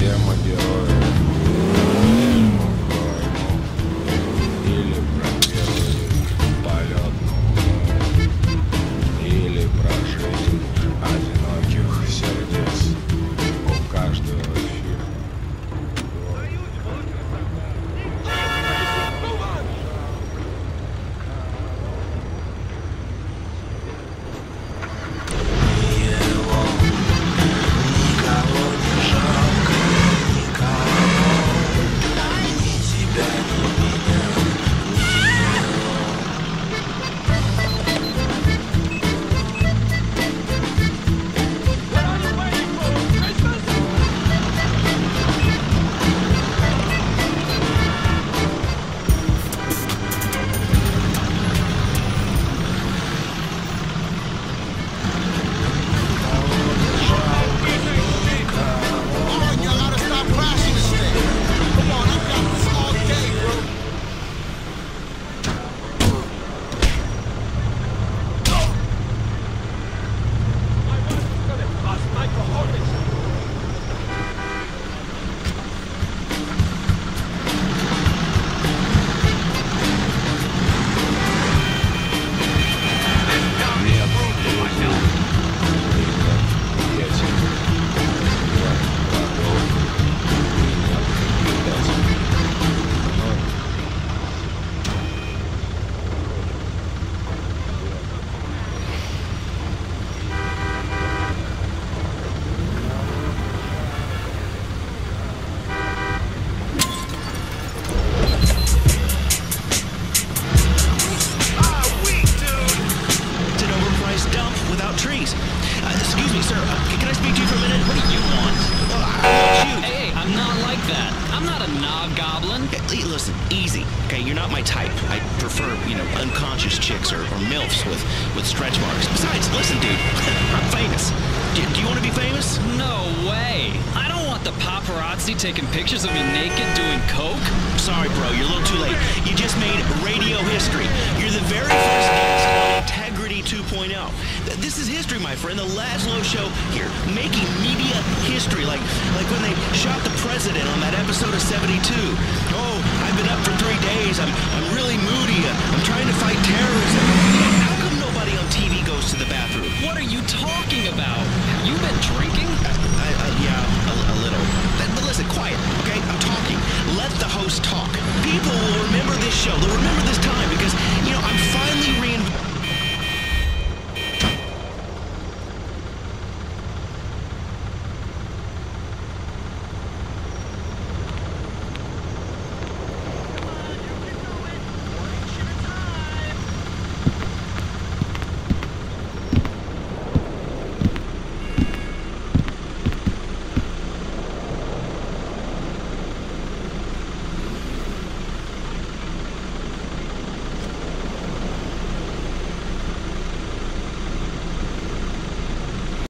Yeah, my dear. Sir, uh, can I speak to you for a minute? What do you want? Well, I want you. Hey, I'm not like that. I'm not a knob-goblin. Hey, listen, easy. Okay, you're not my type. I prefer, you know, unconscious chicks or, or milfs with with stretch marks. Besides, listen, dude, I'm famous. Do, do you want to be famous? No way. I don't want the paparazzi taking pictures of me naked doing coke. Sorry, bro, you're a little too late. You just made radio history. You're the very first guest 2.0. This is history, my friend. The Lazlow Show here, making media history, like like when they shot the president on that episode of 72. Oh, I've been up for three days. I'm I'm really moody. I'm trying to fight terrorism. How come nobody on TV goes to the bathroom? What are you talking about? You've been drinking? I, I, yeah, a, a little. But, but listen, quiet, okay? I'm talking. Let the host talk. People will remember this show. They'll remember this.